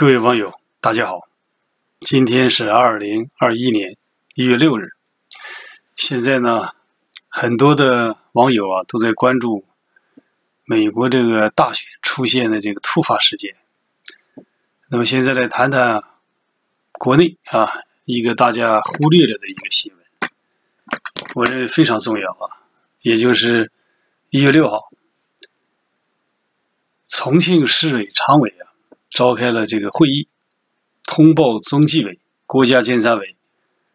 各位网友，大家好，今天是二零二一年一月六日。现在呢，很多的网友啊都在关注美国这个大选出现的这个突发事件。那么现在来谈谈国内啊一个大家忽略了的一个新闻，我认为非常重要啊，也就是一月六号，重庆市委常委啊。召开了这个会议，通报中纪委、国家监察委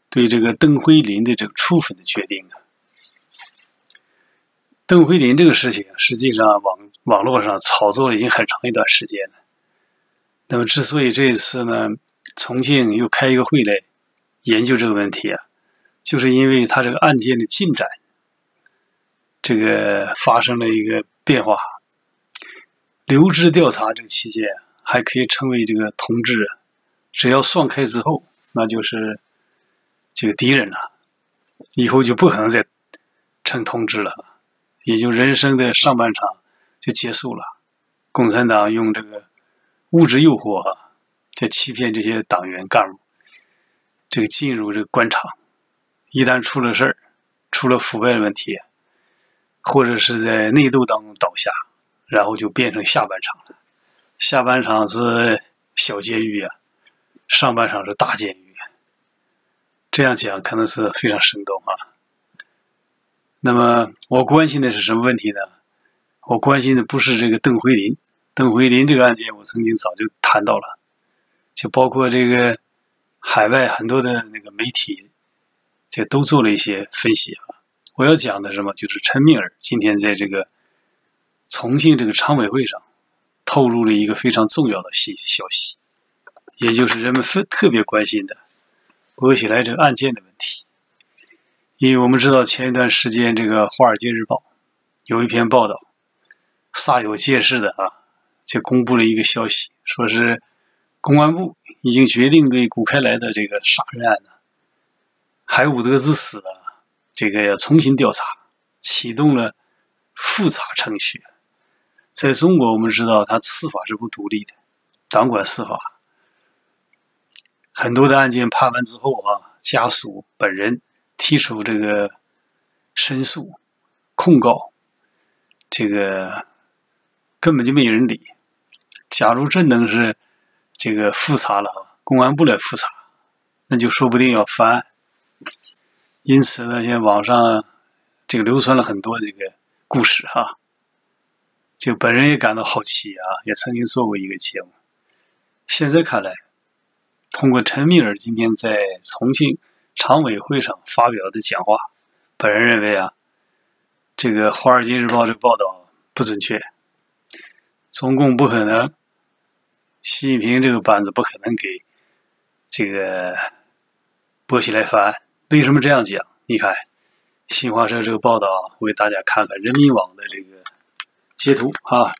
对这个邓慧林的这个处分的决定啊。邓慧林这个事情，实际上网网络上炒作了已经很长一段时间了。那么，之所以这一次呢，重庆又开一个会来研究这个问题啊，就是因为他这个案件的进展，这个发生了一个变化。留置调查这个期间。还可以成为这个同志，只要放开之后，那就是这个敌人了。以后就不可能再成同志了，也就人生的上半场就结束了。共产党用这个物质诱惑，在欺骗这些党员干部，这个进入这个官场，一旦出了事儿，出了腐败的问题，或者是在内斗当中倒下，然后就变成下半场了。下半场是小监狱啊，上半场是大监狱。这样讲可能是非常生动啊。那么我关心的是什么问题呢？我关心的不是这个邓慧林，邓慧林这个案件我曾经早就谈到了，就包括这个海外很多的那个媒体，这都做了一些分析啊。我要讲的什么？就是陈敏尔今天在这个重庆这个常委会上。透露了一个非常重要的信消息，也就是人们特特别关心的波喜来这个案件的问题。因为我们知道前一段时间这个《华尔街日报》有一篇报道，煞有介事的啊，就公布了一个消息，说是公安部已经决定对谷开来的这个杀人案呢，海伍德之死啊，这个要重新调查，启动了复查程序。在中国，我们知道他司法是不独立的，党管司法。很多的案件判完之后啊，家属本人提出这个申诉、控告，这个根本就没人理。假如真能是这个复查了，公安部来复查，那就说不定要翻案。因此呢，现在网上这个流传了很多这个故事哈。就本人也感到好奇啊，也曾经做过一个节目。现在看来，通过陈敏尔今天在重庆常委会上发表的讲话，本人认为啊，这个《华尔街日报》这个报道不准确。中共不可能，习近平这个班子不可能给这个波西来翻。为什么这样讲？你看新华社这个报道，我给大家看看人民网的这个。截图啊，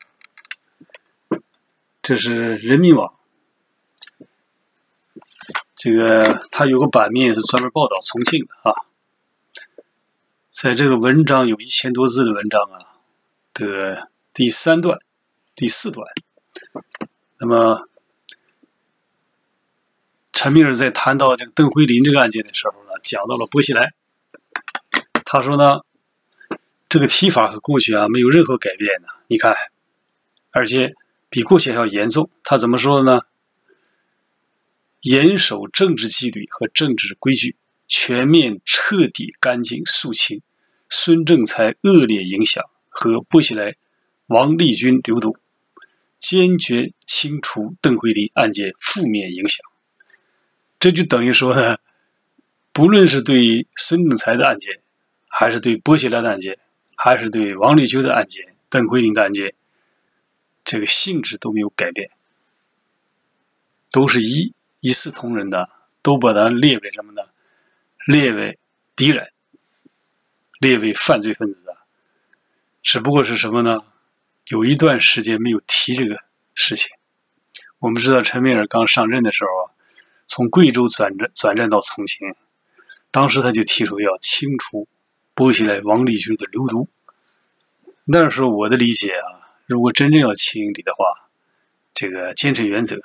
这是人民网，这个它有个版面是专门报道重庆的啊。在这个文章有一千多字的文章啊的第三段、第四段，那么陈明尔在谈到这个邓辉林这个案件的时候呢，讲到了薄熙来，他说呢。这个提法和过去啊没有任何改变的，你看，而且比过去还要严重。他怎么说的呢？严守政治纪律和政治规矩，全面彻底干净肃清孙政才恶劣影响和薄熙来、王立军流毒，坚决清除邓慧林案件负面影响。这就等于说呢，不论是对孙政才的案件，还是对薄熙来的案件。还是对王立军的案件、邓慧玲的案件，这个性质都没有改变，都是一一视同仁的，都把它列为什么呢？列为敌人，列为犯罪分子啊！只不过是什么呢？有一段时间没有提这个事情。我们知道陈敏尔刚上任的时候啊，从贵州转战转战到重庆，当时他就提出要清除。剥下来王立军的流毒，那时候我的理解啊，如果真正要清理的话，这个坚持原则，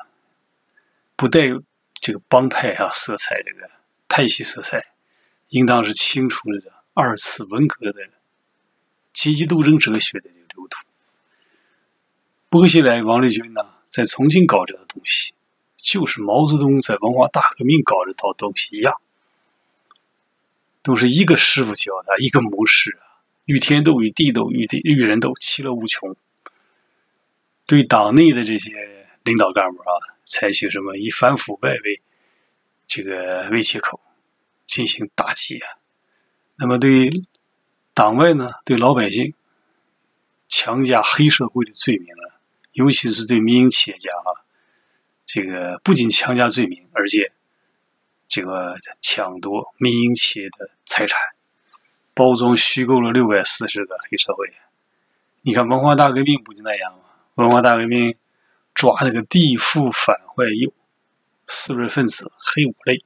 不带有这个帮派啊色彩，这个派系色彩，应当是清楚的二次文革的阶级斗争哲学的流土。薄熙来、王立军呢，在重庆搞这个东西，就是毛泽东在文化大革命搞这套东西一样，都是一个师傅教的，一个模式啊，与天斗、与地斗、与地与人斗，其乐无穷。对党内的这些领导干部啊，采取什么以反腐败为这个为切口进行打击啊？那么对党外呢，对老百姓强加黑社会的罪名啊，尤其是对民营企业家啊，这个不仅强加罪名，而且这个抢夺民营企业的财产，包装虚构了六百四十个黑社会。你看文化大革命不就那样吗？文化大革命抓那个地富反坏右四类分子黑五类，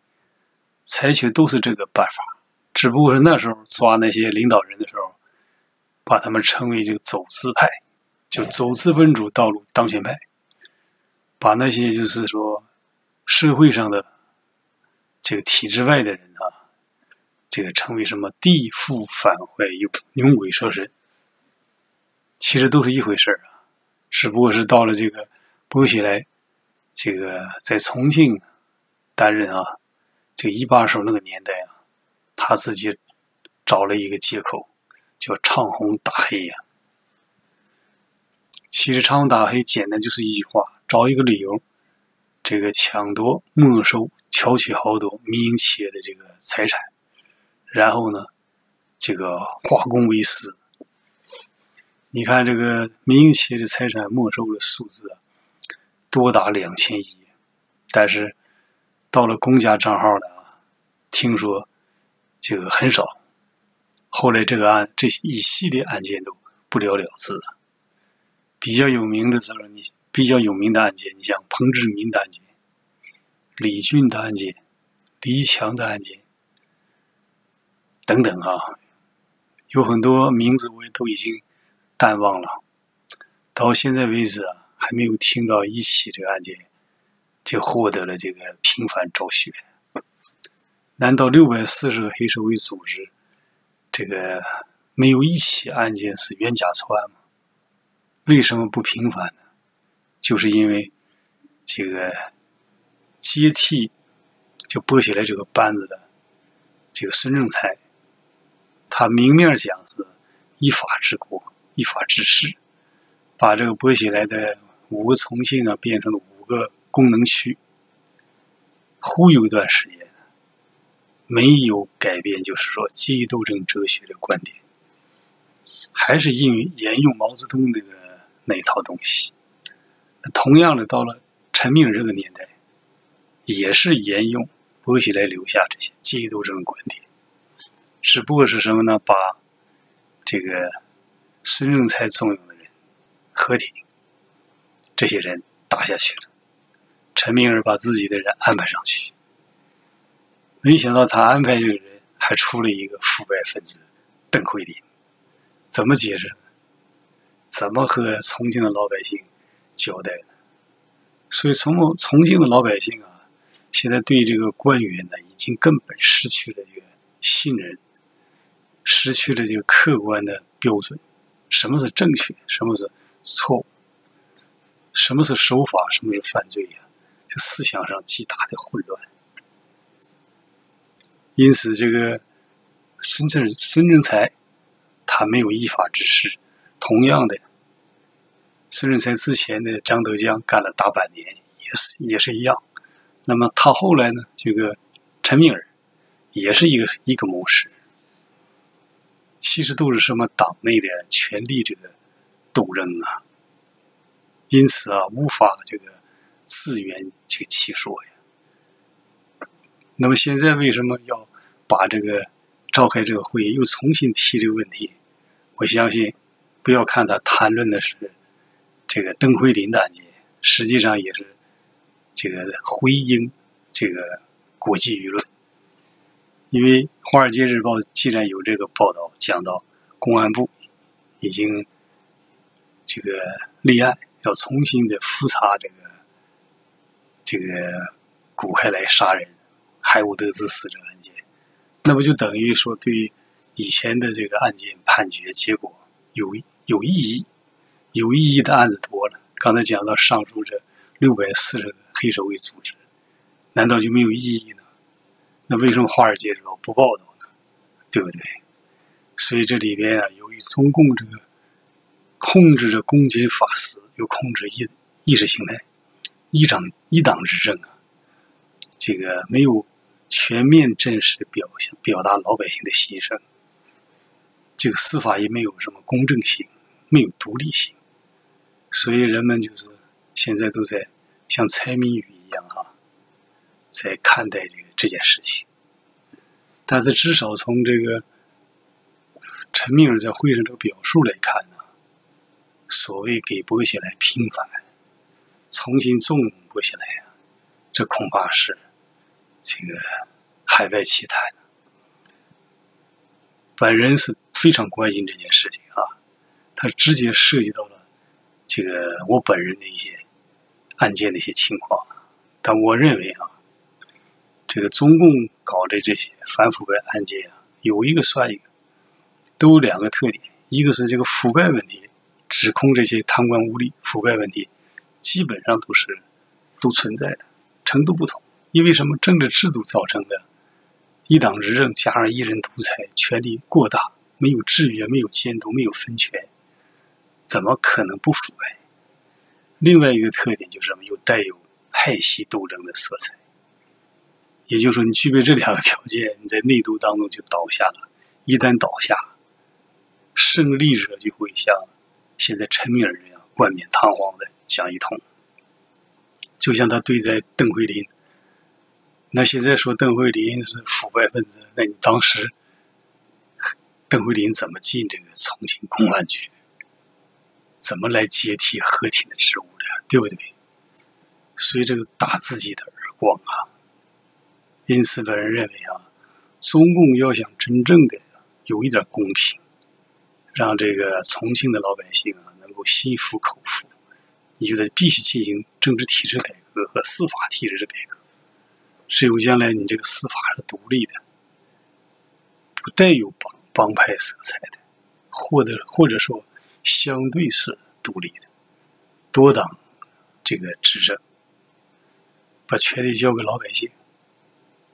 采取都是这个办法，只不过是那时候抓那些领导人的时候，把他们称为这个走资派，就走资本主义道路当权派，把那些就是说社会上的这个体制外的人啊，这个称为什么地富反坏右牛鬼蛇神，其实都是一回事啊。只不过是到了这个薄熙来，这个在重庆担任啊，这个一把手那个年代啊，他自己找了一个借口，叫唱红打黑呀。其实唱红打黑简单就是一句话，找一个理由，这个抢夺、没收、巧取豪夺民营企业的这个财产，然后呢，这个化公为私。你看这个民营企业的财产没收的数字啊，多达两千亿，但是到了公家账号呢，听说这个很少。后来这个案这一系列案件都不了了之了。比较有名的时候，你比较有名的案件，你像彭志民的案件、李俊的案件、李强的案件等等啊，有很多名字我也都已经。淡忘了，到现在为止啊，还没有听到一起这个案件就获得了这个平反昭雪。难道六百四十个黑社会组织，这个没有一起案件是冤假错案吗？为什么不平反呢？就是因为这个接替就拨起来这个班子的这个孙正才，他明面讲是依法治国。依法治市，把这个薄熙来的五个重庆啊变成了五个功能区，忽悠一段时间，没有改变，就是说阶级斗争哲学的观点，还是因为沿用毛泽东那个那一套东西。同样的，到了陈明这个年代，也是沿用薄熙来留下这些阶级斗争观点，只不过是什么呢？把这个。孙政才重用的人，何挺这些人打下去了。陈明儿把自己的人安排上去，没想到他安排这个人还出了一个腐败分子邓慧林，怎么解释？怎么和重庆的老百姓交代呢？所以，从重庆的老百姓啊，现在对这个官员呢，已经根本失去了这个信任，失去了这个客观的标准。什么是正确？什么是错误？什么是守法？什么是犯罪呀？这思想上极大的混乱。因此，这个孙政孙政才他没有依法治市。同样的，孙政才之前的张德江干了大半年，也是也是一样。那么他后来呢？这个陈敏尔也是一个一个模式。其实都是什么党内的权力这个斗争啊，因此啊，无法这个自圆这个其说呀。那么现在为什么要把这个召开这个会议，又重新提这个问题？我相信，不要看他谈论的是这个邓慧林的案件，实际上也是这个回应这个国际舆论。因为《华尔街日报》既然有这个报道，讲到公安部已经这个立案，要重新的复查这个这个古开来杀人、害无德之死这个案件，那不就等于说对以前的这个案件判决结果有有意义？有意义的案子多了。刚才讲到上述这六百四十个黑社会组织，难道就没有意义呢？那为什么华尔街日报不报道呢？对不对？所以这里边啊，由于中共这个控制着公检法司，又控制意意识形态，一党一党执政啊，这个没有全面真实的表表达老百姓的心声，这个司法也没有什么公正性，没有独立性。所以人们就是现在都在像猜谜语一样啊，在看待这个这件事情。但是至少从这个陈明尔在会上这个表述来看呢，所谓给剥下来平反，重新纵容剥下来呀，这恐怕是这个海外奇谈。本人是非常关心这件事情啊，他直接涉及到了。这个我本人的一些案件的一些情况，但我认为啊，这个中共搞的这些反腐败案件啊，有一个算一个，都有两个特点：一个是这个腐败问题，指控这些贪官污吏腐败问题，基本上都是都存在的，程度不同。因为什么？政治制度造成的，一党执政加上一人独裁，权力过大，没有制约，没有监督，没有分权。怎么可能不腐败？另外一个特点就是什么？又带有派系斗争的色彩。也就是说，你具备这两个条件，你在内斗当中就倒下了。一旦倒下，胜利者就会像现在陈明尔这样冠冕堂皇的讲一通。就像他对待邓慧林，那现在说邓慧林是腐败分子，那你当时邓慧林怎么进这个重庆公安局的？怎么来接替何挺的职务的，对不对？所以这个打自己的耳光啊！因此，本人认为啊，中共要想真正的有一点公平，让这个重庆的老百姓啊能够心服口服，你就得必须进行政治体制改革和司法体制的改革。只有将来你这个司法是独立的，不带有帮帮派色彩的，或者或者说。相对是独立的，多党这个执政，把权力交给老百姓，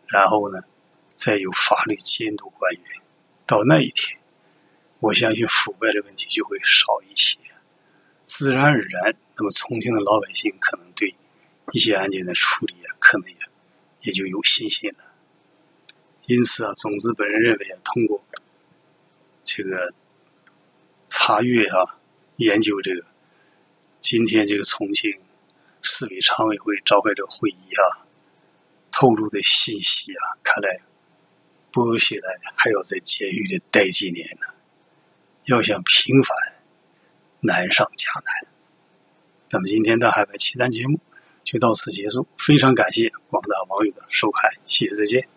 然后呢，再有法律监督官员，到那一天，我相信腐败的问题就会少一些，自然而然，那么重庆的老百姓可能对一些案件的处理啊，可能也也就有信心了。因此啊，总之，本人认为啊，通过这个。查阅啊，研究这个，今天这个重庆市委常委会召开这个会议啊，透露的信息啊，看来剥下来还要在监狱里待几年呢。要想平凡，难上加难。那么今天的海外奇谈节目就到此结束，非常感谢广大网友的收看，谢谢再见。